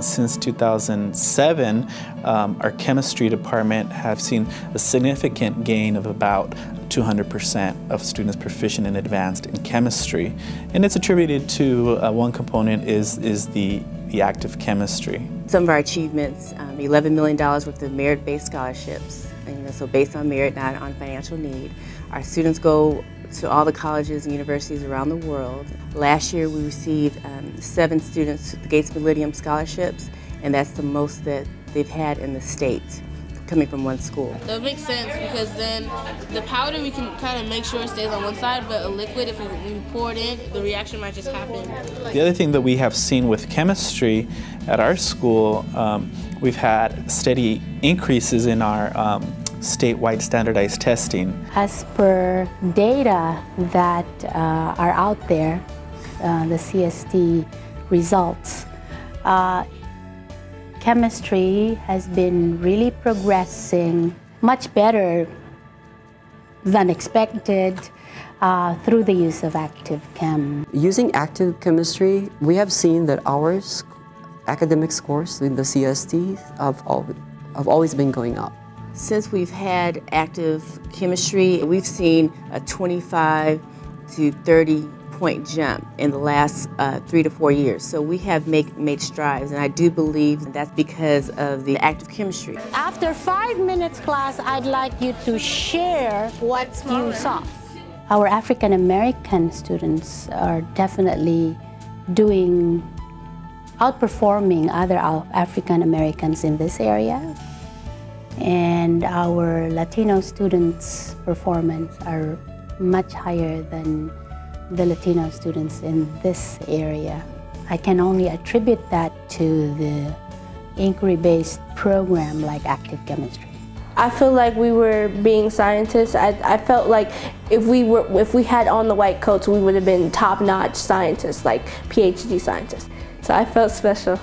Since 2007, um, our chemistry department have seen a significant gain of about 200% of students proficient and advanced in chemistry. And it's attributed to uh, one component is, is the, the active chemistry. Some of our achievements, um, $11 million worth of merit-based scholarships, and so based on merit, not on financial need. Our students go to all the colleges and universities around the world. Last year we received um, seven students the Gates Millennium Scholarships, and that's the most that they've had in the state coming from one school. That makes sense because then the powder we can kind of make sure it stays on one side, but a liquid, if we, we pour it in, the reaction might just happen. The other thing that we have seen with chemistry at our school, um, we've had steady increases in our um, statewide standardized testing. As per data that uh, are out there, uh, the CST results, uh, chemistry has been really progressing much better than expected uh, through the use of active chem. Using active chemistry, we have seen that our academic scores in the CST have, have always been going up. Since we've had active chemistry, we've seen a 25 to 30 point jump in the last uh, three to four years. So we have make, made strides, and I do believe that's because of the active chemistry. After five minutes class, I'd like you to share what you saw. Our African American students are definitely doing, outperforming other African Americans in this area and our Latino students' performance are much higher than the Latino students in this area. I can only attribute that to the inquiry-based program like active chemistry. I feel like we were being scientists. I, I felt like if we were if we had on the white coats, we would have been top-notch scientists, like PhD scientists. So I felt special.